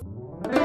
you